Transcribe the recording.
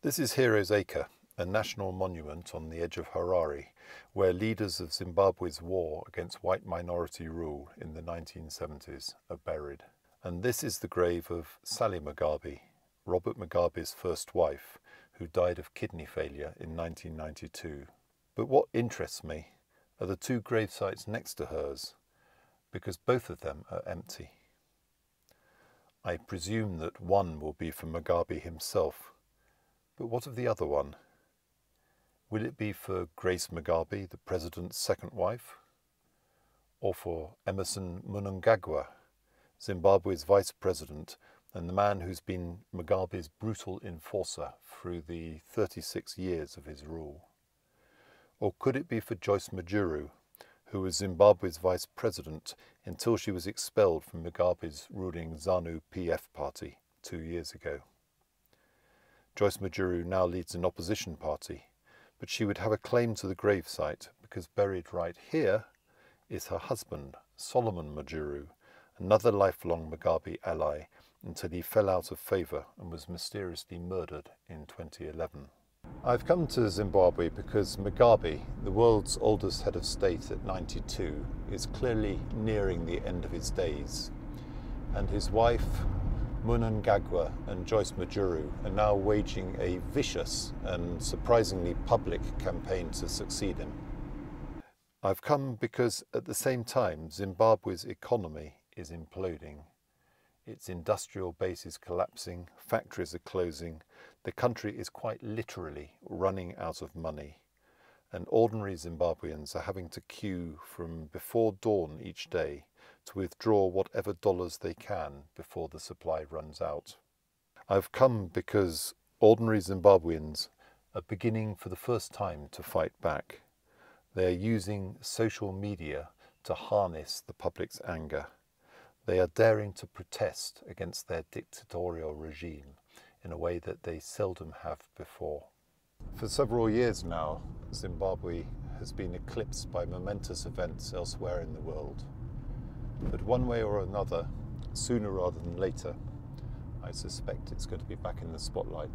This is Heroes Acre, a national monument on the edge of Harare, where leaders of Zimbabwe's war against white minority rule in the 1970s are buried. And this is the grave of Sally Mugabe, Robert Mugabe's first wife, who died of kidney failure in 1992. But what interests me are the two grave sites next to hers, because both of them are empty. I presume that one will be for Mugabe himself, but what of the other one? Will it be for Grace Mugabe, the president's second wife? Or for Emmerson Mnangagwa, Zimbabwe's vice president and the man who's been Mugabe's brutal enforcer through the 36 years of his rule? Or could it be for Joice Mujuru, who was Zimbabwe's vice president until she was expelled from Mugabe's ruling ZANU PF party two years ago? Joice Mujuru now leads an opposition party, but she would have a claim to the gravesite because buried right here is her husband, Solomon Mujuru, another lifelong Mugabe ally until he fell out of favour and was mysteriously murdered in 2011. I've come to Zimbabwe because Mugabe, the world's oldest head of state at 92, is clearly nearing the end of his days. And his wife, Mnangagwa and Joice Mujuru are now waging a vicious and surprisingly public campaign to succeed him. I've come because at the same time Zimbabwe's economy is imploding. Its industrial base is collapsing, factories are closing, the country is quite literally running out of money. And ordinary Zimbabweans are having to queue from before dawn each day to withdraw whatever dollars they can before the supply runs out. I've come because ordinary Zimbabweans are beginning for the first time to fight back. They are using social media to harness the public's anger. They are daring to protest against their dictatorial regime in a way that they seldom have before. For several years now, Zimbabwe has been eclipsed by momentous events elsewhere in the world. But one way or another, sooner rather than later, I suspect it's going to be back in the spotlight.